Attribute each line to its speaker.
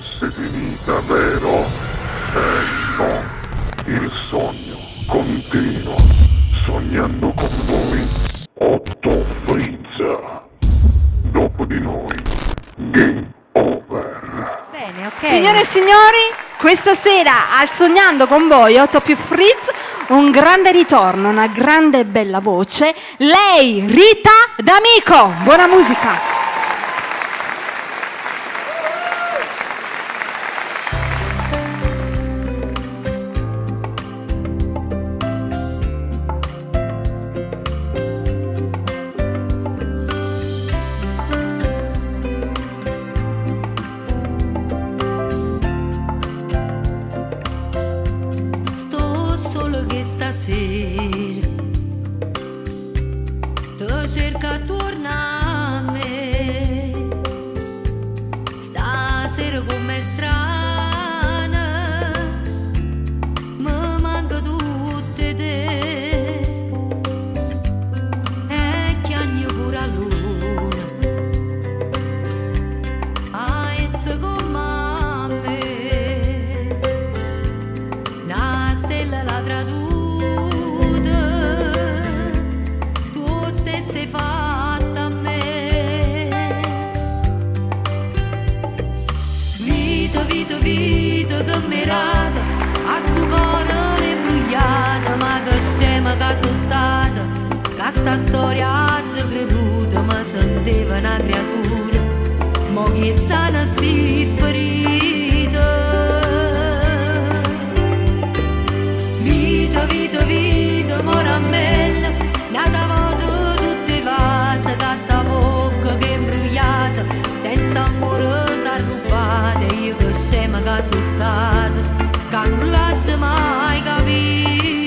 Speaker 1: fosse finita, vero? Eh no, il sogno continua, sognando con voi Otto Frizza. Dopo di noi, game over.
Speaker 2: Bene, ok.
Speaker 3: Signore e signori, questa sera al Sognando con voi, 8 più Fritz, un grande ritorno, una grande e bella voce. Lei, Rita D'Amico. Buona musica.
Speaker 4: passer. Che sta storia ci creduta, ma sentiva una creatura, mo che sana sti ferita. Vito, vito, vito, moramella. Nata voto tutte vasi Che sta bocca che imbrugliata. Senza amore s'arrubata Io che scema che sono stata Che non l'ho mai capito